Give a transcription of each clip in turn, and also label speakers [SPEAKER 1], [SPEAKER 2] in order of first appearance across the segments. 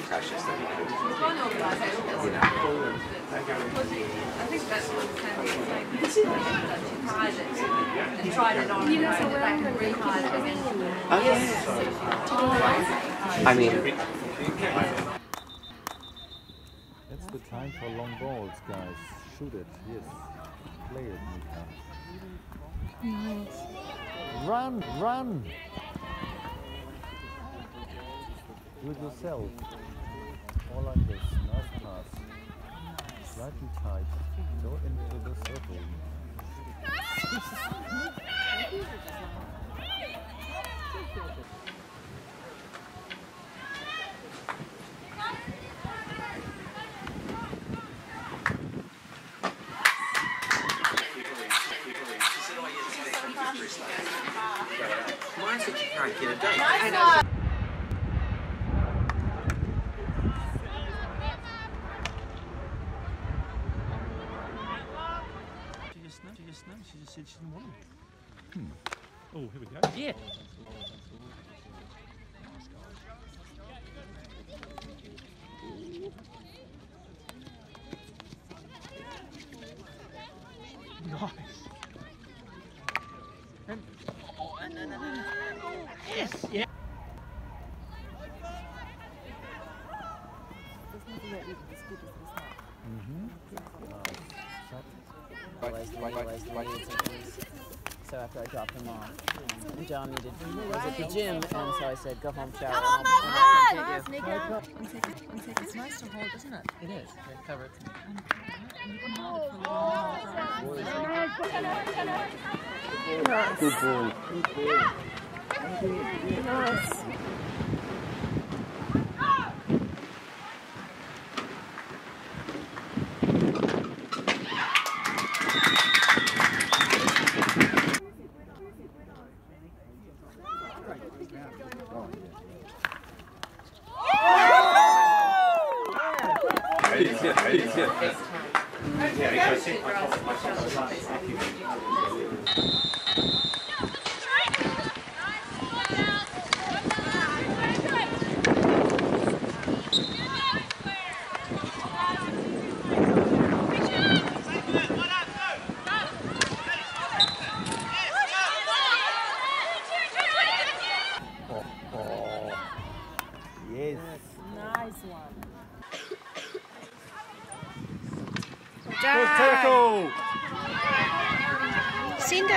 [SPEAKER 1] it's more precious than
[SPEAKER 2] One organisation does
[SPEAKER 1] you
[SPEAKER 2] it.
[SPEAKER 1] know.
[SPEAKER 2] Oh, I think that's what it's kind of like. She tried it and tried it on her own, and then can rehire it eventually.
[SPEAKER 1] Oh yeah. I mean,
[SPEAKER 3] That's the time for long balls, guys. Shoot it, yes. Play it, Nika. Run, run! Do it yourself. This. Nice pass. Slightly tight. Go into the circle.
[SPEAKER 1] mine's
[SPEAKER 4] She just no, she just no, she just said she didn't want him. Oh, here we go. Yeah. Nice. And, oh, and, and, and, and, yes, yeah.
[SPEAKER 5] So after I dropped him off, and John needed was at the gym, and so I said, "Go home, shower, and I'll, and I'll come get you."
[SPEAKER 2] It's nice to hold, isn't it?
[SPEAKER 5] It is. Cover it.
[SPEAKER 3] Good ball. Yes. tackle.
[SPEAKER 6] Send.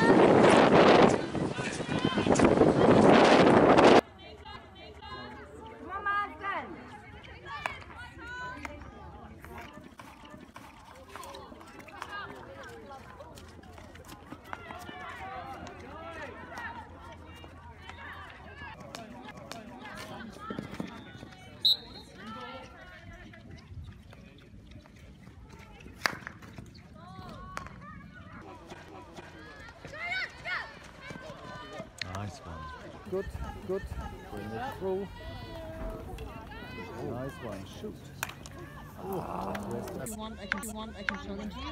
[SPEAKER 3] Nice one. Good, good. Bring it through. Nice one. Shoot. Ah, where's that?
[SPEAKER 5] you want, I can, you want, I can show them to you.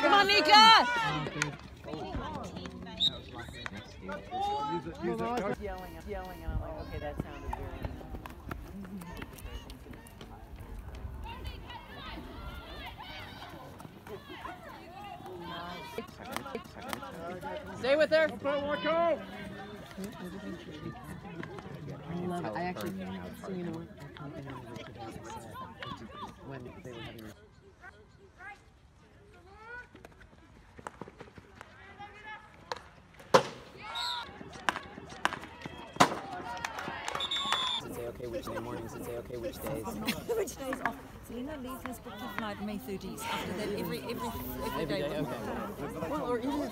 [SPEAKER 7] Come on, Nika! Yelling, yelling, and I'm like, okay, that sounded very. Stay with her.
[SPEAKER 5] I love it. I actually, so you know when they were having okay which day mornings? Does say okay which days?
[SPEAKER 2] Which day is off? Selena leaves his book to flight May 30s. After that, every every every
[SPEAKER 7] Every
[SPEAKER 2] day,
[SPEAKER 7] okay. Well, or even